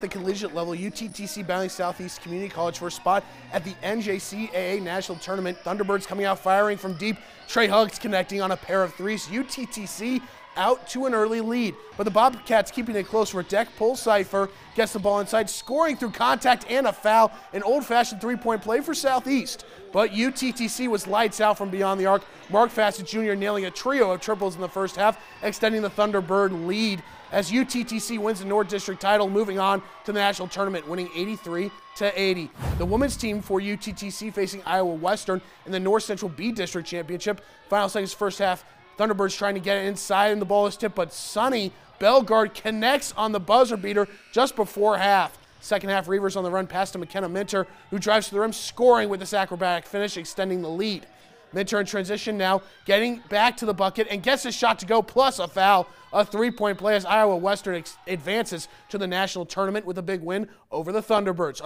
the collegiate level, UTTC battling Southeast Community College for a spot at the NJCAA National Tournament. Thunderbirds coming out firing from deep. Trey Hugs connecting on a pair of threes. UTTC out to an early lead, but the Bobcats keeping it close for Deck pulls Cipher, gets the ball inside, scoring through contact and a foul. An old-fashioned three-point play for Southeast, but UTTC was lights out from beyond the arc. Mark Fassett Jr. nailing a trio of triples in the first half, extending the Thunderbird lead as UTTC wins the North District title, moving on to the national tournament, winning 83 to 80. The women's team for UTTC facing Iowa Western in the North Central B District Championship. Final seconds first half, Thunderbirds trying to get it inside and the ball is tipped, but Sunny Bellegarde connects on the buzzer beater just before half. Second half, Reivers on the run past to McKenna Minter, who drives to the rim, scoring with this acrobatic finish, extending the lead. Minter in transition now, getting back to the bucket and gets his shot to go, plus a foul. A three point play as Iowa Western advances to the national tournament with a big win over the Thunderbirds.